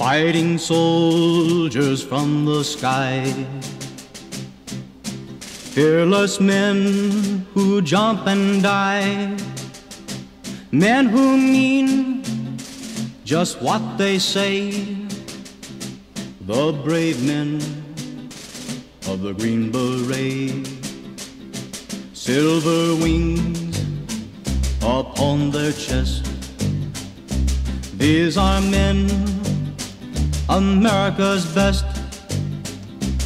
fighting soldiers from the sky. Fearless men who jump and die. Men who mean just what they say. The brave men of the Green Beret. Silver wings upon their chest. These are men, America's best.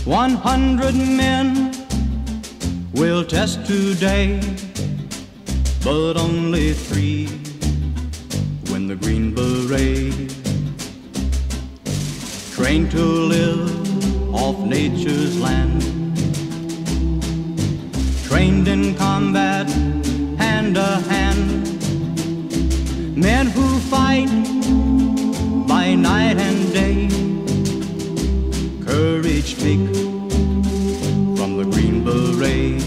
One hundred men will test today, but only three win the Green Beret. Trained to live off nature's land, trained in combat hand to hand. Men who fight courage take from the Green Beret.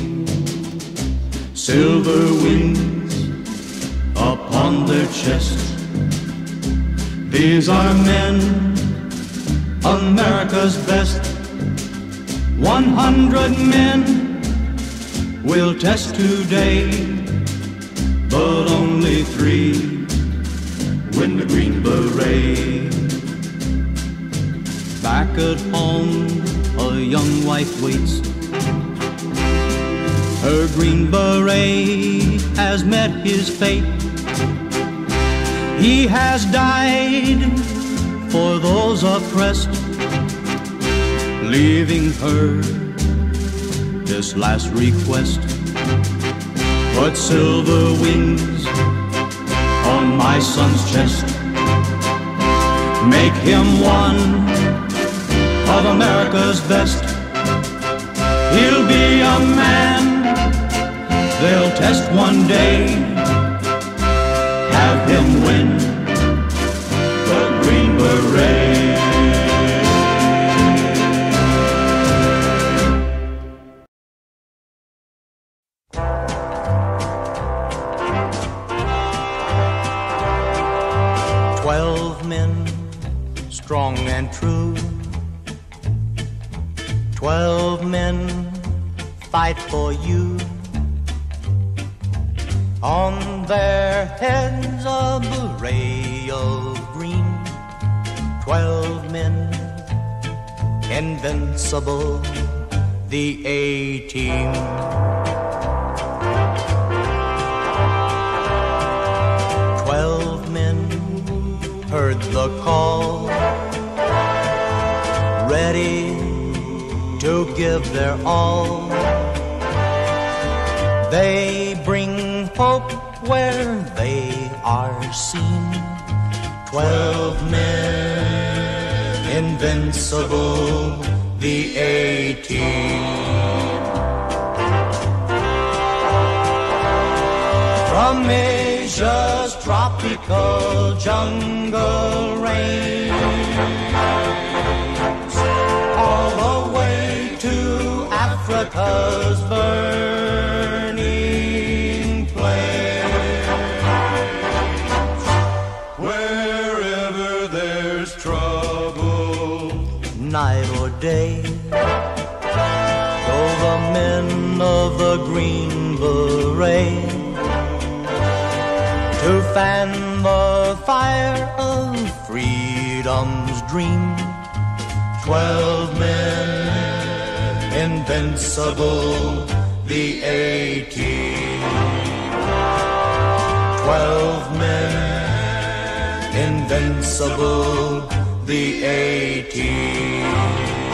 Silver wings upon their chest. These are men, America's best. One hundred men will test today, but only three win the Green Beret. Back at home, a young wife waits. Her Green Beret has met his fate. He has died for those oppressed, leaving her this last request. Put silver wings on my son's chest. Make him one of America's best. He'll be a man they'll test one day. Have him win the Green Beret. Twelve men, strong and true. Twelve men fight for you. On their heads a beret of green. Twelve men, invincible, the A team. Twelve men heard the call, to give their all. They bring hope where they are seen. Twelve men, invincible, the team. From Asia's tropical jungle night or day, go the men of the Green Beret to fan the fire of freedom's dream. Twelve men, invincible, the team. Twelve men, invincible, the A team.